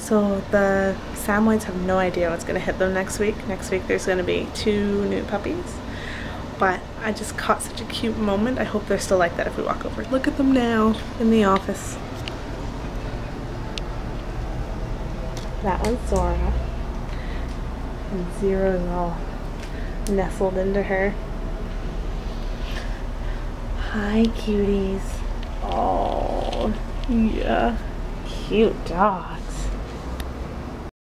So the Samoyeds have no idea what's gonna hit them next week. Next week there's gonna be two new puppies. But I just caught such a cute moment. I hope they're still like that if we walk over. Look at them now in the office. That one's Zora. And Zero is all nestled into her. Hi, cuties. Oh, yeah. Cute dog.